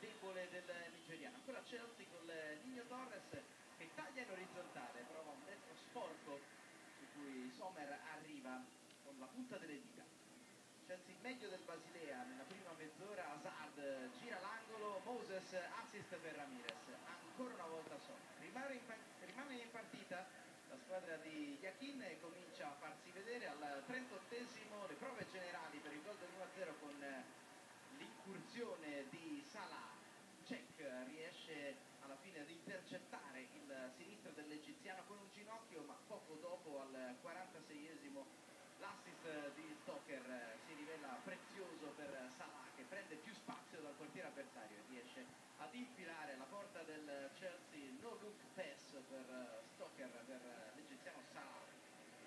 debole del nigeriano. Ancora Chelsea con Nino Torres che taglia in orizzontale, prova un destro sporco su cui Sommer arriva con la punta delle dita. Chelsea meglio del Basilea nella prima mezz'ora, Hazard gira l'angolo, Moses assist per Ramirez, ancora una volta Sommer. Rimane in, rimane in partita la squadra di Yakin comincia a farsi vedere al 38esimo le prove generali per il gol del 1-0 con l'incursione di Salah Cech riesce alla fine ad intercettare il sinistro dell'egiziano con un ginocchio ma poco dopo al 46esimo l'assist di Stoker si rivela prezioso per Salah che prende più spazio dal portiere avversario e riesce ad infilare la porta del Chelsea no look pass per Stoker per l'egiziano Salah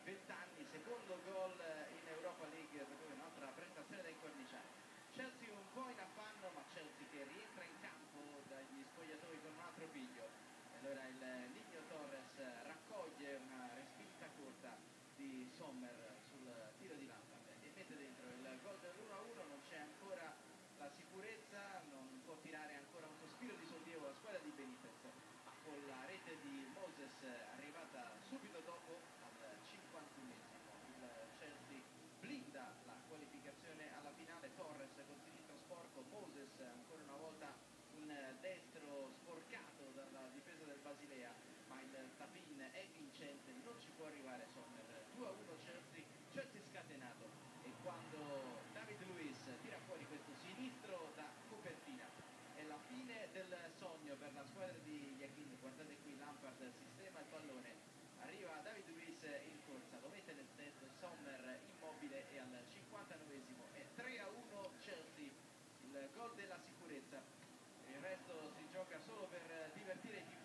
20 anni, secondo gol in Europa League per lui un'altra prestazione da incorniciare Chelsea un po' in affanno ma Chelsea che rientra in campo dagli spogliatoi con un altro piglio e allora il Ligno Torres raccoglie una respinta corta di Sommer sul tiro di Lampard e mette dentro il gol dell'1-1 non c'è ancora la sicurezza non può tirare ancora un sospiro di sollievo la squadra di Benitez ma con la rete di Moses arrivata subito dopo al 51esimo il Chelsea blinda la qualificazione alla finale. Torres con sinistro sporco Moses ancora una volta un destro sporcato dalla difesa del Basilea ma il tapin è vincente non ci può arrivare Sommer 2 a 1 Chelsea Chelsea scatenato e quando David Luiz tira fuori questo sinistro da copertina è la fine del sogno per la squadra di Iachini guardate qui Lampard sistema il pallone arriva In corsa. Lo mette nel testo Sommer immobile e al 59esimo è 3 a 1 Chelsea. Il gol della sicurezza. Il resto si gioca solo per divertire i tifosi